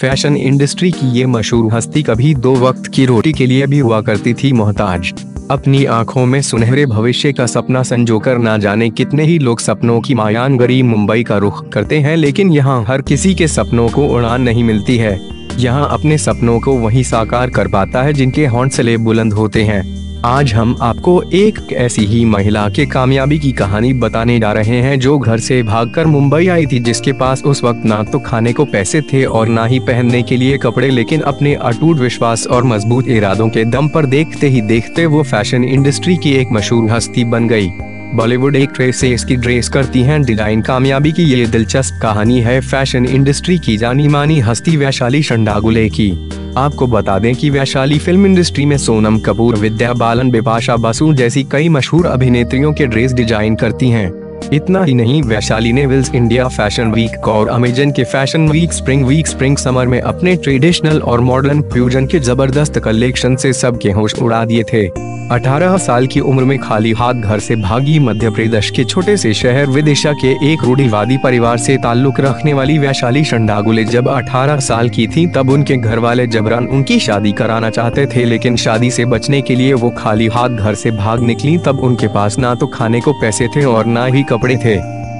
Fashion industry की ये मशहूर हस्ती कभी दो वक्त की रोटी के लिए भी हुआ करती थी मोहताज। अपनी आँखों में सुनहरे भविष्य का सपना संजोकर ना जाने कितने ही लोग सपनों की मायान गरी मुंबई का रुख करते हैं, लेकिन यहाँ हर किसी के सपनों को उड़ान नहीं मिलती है। यहाँ अपने सपनों को वही साकार कर पाता है जिनके हौसले बुलंद होते हैं। आज हम आपको एक ऐसी ही महिला के कामयाबी की कहानी बताने जा रहे हैं जो घर से भागकर मुंबई आई थी, जिसके पास उस वक्त ना तो खाने को पैसे थे और ना ही पहनने के लिए कपड़े, लेकिन अपने अटूट विश्वास और मज़बूत इरादों के दम पर देखते ही देखते वो फ़ैशन इंडस्ट्री की एक मशहूर हस्ती बन गई। बॉलीवुड एक्ट्रेस से इसकी ड्रेस करती हैं। डिज़ाइन कामयाबी की ये दिलचस्प कहानी है फ़ैशन इंडस्ट्री की जानी मानी हस्ती वैशाली शंडागुले की। आपको बता दें कि वैशाली फ़िल्म इंडस्ट्री में सोनम कपूर, विद्या बालन, बिपाशा बसु जैसी कई मशहूर अभिनेत्रियों के ड्रेस डिज़ाइन करती हैं। इतना ही नहीं, वैशाली ने विल्स इंडिया फ़ैशन वीक और अमेजन के fashion week spring week spring summer में अपने ट्रेडिशनल और मॉडर्न फ्यूजन के ज़बरदस्त कलेक्शन से सबके होश उड़ा दिए थे। 18 साल की उम्र में खाली हाथ घर से भागी मध्य प्रदेश के छोटे से शहर विदिशा के एक रूढ़ीवादी परिवार से ताल्लुक रखने वाली वैशाली शंडागुले जब 18 साल की थी, तब उनके घर वाले जबरन उनकी शादी कराना चाहते थे, लेकिन शादी से बचने के लिए वो खाली हाथ घर से भाग निकली, तब उनके पास ना तो खाने को पैसे थे और ना ही कपड़े थे।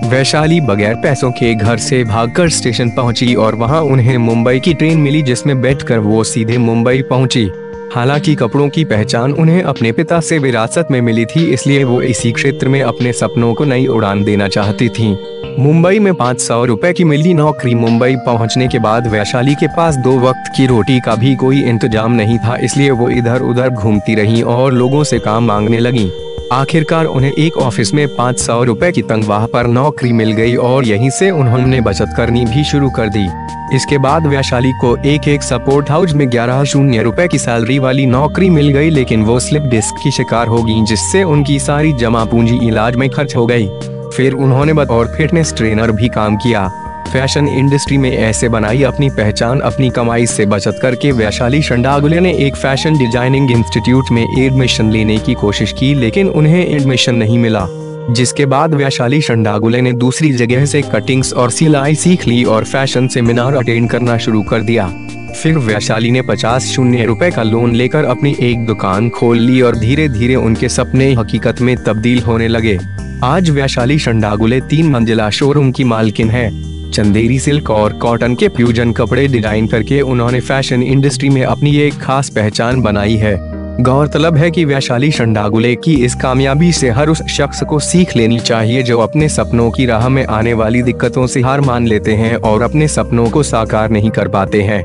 वैशाली बगैर पैसों के घर से भागकर स्टेशन पहुँची और वहाँ उन्हें मुंबई की ट्रेन मिली जिसमें बैठकर वो सीधे मुंबई पहुँची। हालाँकि कपड़ों की पहचान उन्हें अपने पिता से विरासत में मिली थी, इसलिए वो इसी क्षेत्र में अपने सपनों को नई उड़ान देना चाहती थी। मुंबई में पाँच सौ रूपए की मिली नौकरी। मुंबई पहुँचने के बाद वैशाली के पास दो वक्त की रोटी का भी कोई इंतज़ाम नहीं था, इसलिए वो इधर उधर घूमती रही और लोगों से काम मांगने लगी। आखिरकार उन्हें एक ऑफ़िस में पाँच सौ रूपए की तनख्वाह पर नौकरी मिल गई और यहीं से उन्होंने बचत करनी भी शुरू कर दी। इसके बाद वैशाली को एक एक सपोर्ट हाउस में ग्यारह शून्य रूपए की सैलरी वाली नौकरी मिल गई, लेकिन वो स्लिप डिस्क की शिकार होगी जिससे उनकी सारी जमा पूंजी इलाज में खर्च हो गई। फिर उन्होंने बतौर फिटनेस ट्रेनर भी काम किया। फ़ैशन इंडस्ट्री में ऐसे बनाई अपनी पहचान, अपनी कमाई से बचत करके वैशाली शंडागुले ने एक फ़ैशन डिज़ाइनिंग इंस्टीट्यूट में एडमिशन लेने की कोशिश की, लेकिन उन्हें एडमिशन नहीं मिला। जिसके बाद वैशाली शंडागुले ने दूसरी जगह से कटिंग्स और सिलाई सीख ली और फ़ैशन सेमिनार अटेंड करना शुरू कर दिया। फिर वैशाली ने पचास शून्य रुपए का लोन लेकर अपनी एक दुकान खोल ली और धीरे धीरे उनके सपने हकीकत में तब्दील होने लगे। आज वैशाली शंडागुले तीन मंजिला शोरूम की मालकिन है। चंदेरी सिल्क और कॉटन के फ्यूजन कपड़े डिज़ाइन करके उन्होंने फ़ैशन इंडस्ट्री में अपनी एक खास पहचान बनाई है। गौरतलब है कि वैशाली शंडागुले की इस कामयाबी से हर उस शख्स को सीख लेनी चाहिए जो अपने सपनों की राह में आने वाली दिक्कतों से हार मान लेते हैं और अपने सपनों को साकार नहीं कर पाते हैं।